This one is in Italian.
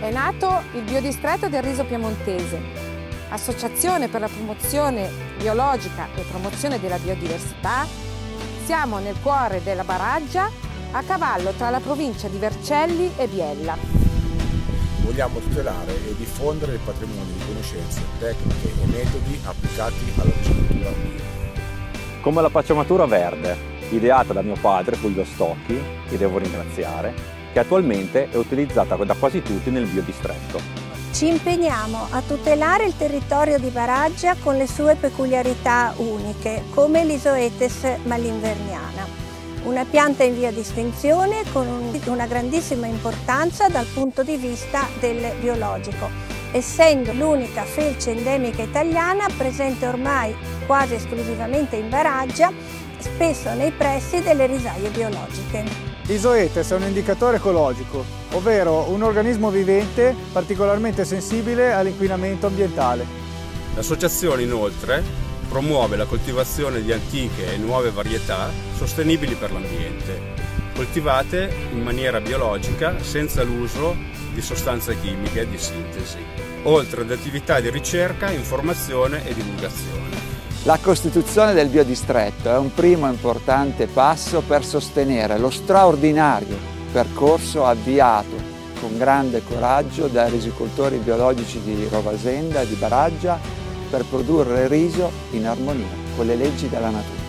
è nato il biodistretto del riso piemontese, associazione per la promozione biologica e promozione della biodiversità. Siamo nel cuore della Baraggia, a cavallo tra la provincia di Vercelli e Biella. Vogliamo tutelare e diffondere il patrimonio di conoscenze, tecniche e metodi applicati alla riscultura bio. Come la pacciamatura verde, ideata da mio padre Fulvio Stocchi, che devo ringraziare, che attualmente è utilizzata da quasi tutti nel biodistretto. Ci impegniamo a tutelare il territorio di Baraggia con le sue peculiarità uniche, come l'Isoetes malinverniana, una pianta in via di estinzione con una grandissima importanza dal punto di vista del biologico, essendo l'unica felce endemica italiana presente ormai quasi esclusivamente in Baraggia, spesso nei pressi delle risaie biologiche. Isoetes è un indicatore ecologico, ovvero un organismo vivente particolarmente sensibile all'inquinamento ambientale. L'associazione inoltre promuove la coltivazione di antiche e nuove varietà sostenibili per l'ambiente, coltivate in maniera biologica senza l'uso di sostanze chimiche di sintesi, oltre ad attività di ricerca, informazione e divulgazione. La costituzione del biodistretto è un primo importante passo per sostenere lo straordinario percorso avviato con grande coraggio dai risicoltori biologici di Rovasenda e di Baraggia per produrre riso in armonia con le leggi della natura.